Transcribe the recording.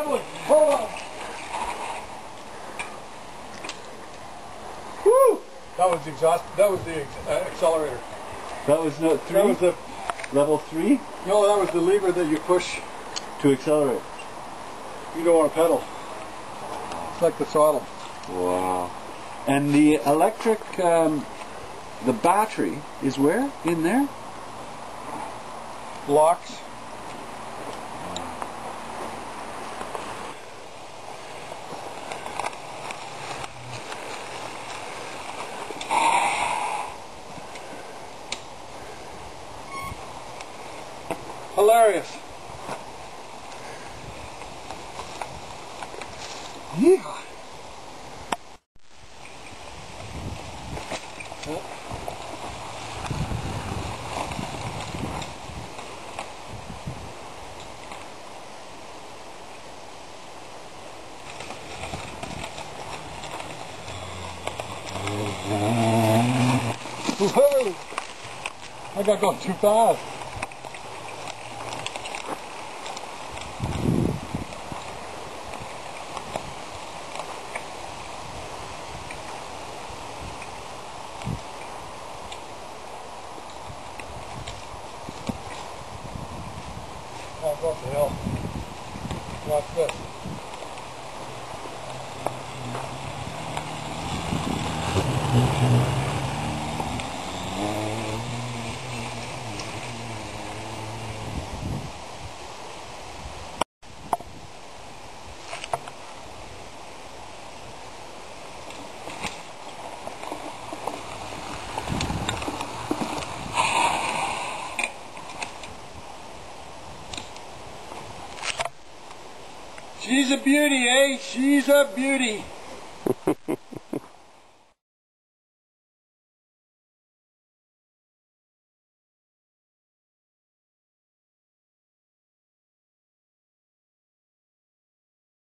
Hold on. Woo! That was the exhaust. That was the uh, accelerator. That was no three. That was the level three no. That was the lever that you push. to accelerate. You don't want to pedal. It's like the throttle. Wow. And the electric, um, the battery is where? In there? Locks. Hilarious. Yeah. Whoa! I got going too fast. Oh, what the hell? Watch this. She's a beauty, eh? She's a beauty.